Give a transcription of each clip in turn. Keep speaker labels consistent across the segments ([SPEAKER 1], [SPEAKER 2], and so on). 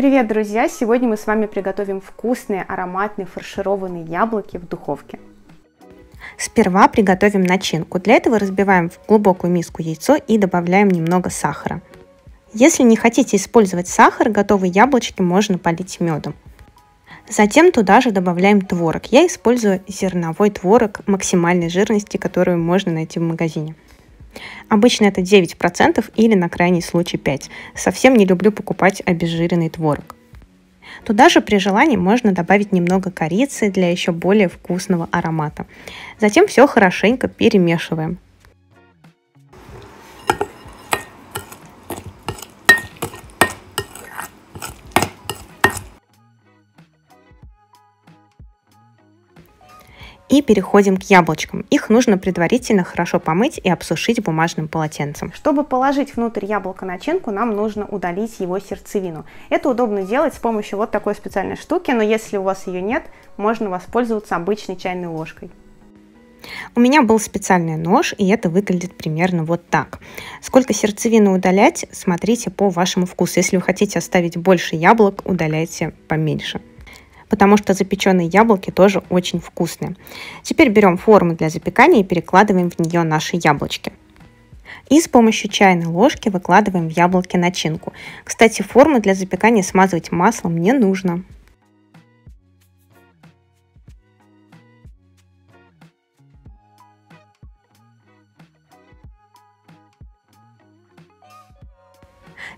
[SPEAKER 1] Привет, друзья! Сегодня мы с вами приготовим вкусные, ароматные, фаршированные яблоки в духовке.
[SPEAKER 2] Сперва приготовим начинку. Для этого разбиваем в глубокую миску яйцо и добавляем немного сахара. Если не хотите использовать сахар, готовые яблочки можно полить медом. Затем туда же добавляем творог. Я использую зерновой творог максимальной жирности, которую можно найти в магазине. Обычно это 9% или на крайний случай 5%. Совсем не люблю покупать обезжиренный творог. Туда же при желании можно добавить немного корицы для еще более вкусного аромата. Затем все хорошенько перемешиваем. И переходим к яблочкам. Их нужно предварительно хорошо помыть и обсушить бумажным полотенцем.
[SPEAKER 1] Чтобы положить внутрь яблока начинку, нам нужно удалить его сердцевину. Это удобно делать с помощью вот такой специальной штуки, но если у вас ее нет, можно воспользоваться обычной чайной ложкой.
[SPEAKER 2] У меня был специальный нож, и это выглядит примерно вот так. Сколько сердцевины удалять, смотрите по вашему вкусу. Если вы хотите оставить больше яблок, удаляйте поменьше потому что запеченные яблоки тоже очень вкусные. Теперь берем форму для запекания и перекладываем в нее наши яблочки. И с помощью чайной ложки выкладываем в яблоки начинку. Кстати, форму для запекания смазывать маслом не нужно.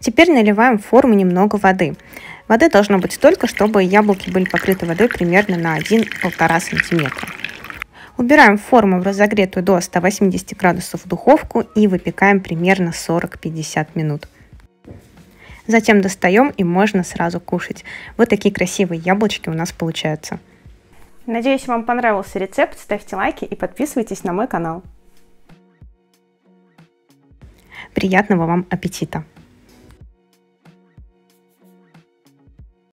[SPEAKER 2] Теперь наливаем в форму немного воды. Воды должно быть столько, чтобы яблоки были покрыты водой примерно на 1-1,5 см. Убираем форму в разогретую до 180 градусов в духовку и выпекаем примерно 40-50 минут. Затем достаем и можно сразу кушать. Вот такие красивые яблочки у нас получаются.
[SPEAKER 1] Надеюсь, вам понравился рецепт. Ставьте лайки и подписывайтесь на мой канал.
[SPEAKER 2] Приятного вам аппетита!